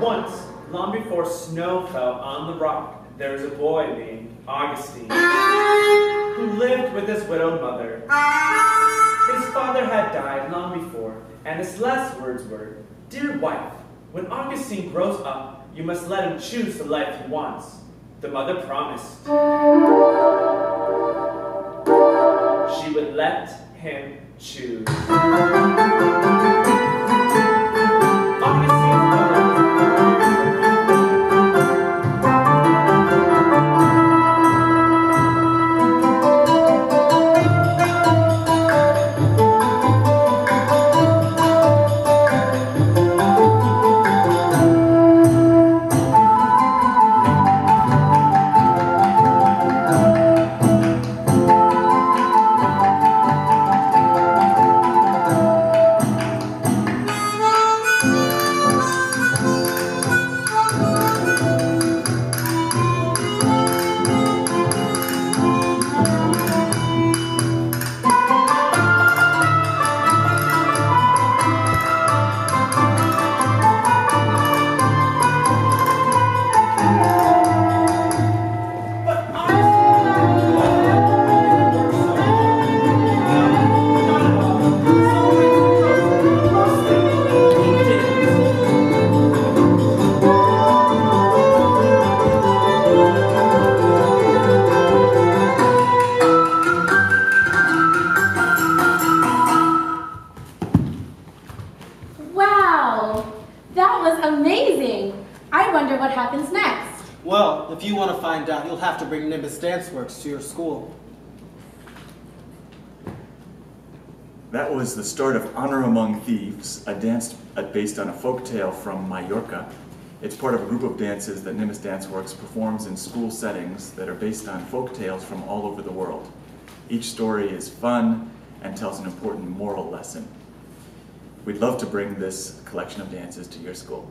Once, long before snow fell on the rock, there was a boy named Augustine who lived with his widowed mother. His father had died long before, and his last words were, Dear wife, when Augustine grows up, you must let him choose the life he wants. The mother promised. She would let him choose. Wow, that was amazing. I wonder what happens next. Well, if you want to find out, you'll have to bring Nimbus Dance Works to your school. That was the start of Honor Among Thieves, a dance uh, based on a folk tale from Mallorca. It's part of a group of dances that Nimbus Dance Works performs in school settings that are based on folk tales from all over the world. Each story is fun and tells an important moral lesson. We'd love to bring this collection of dances to your school.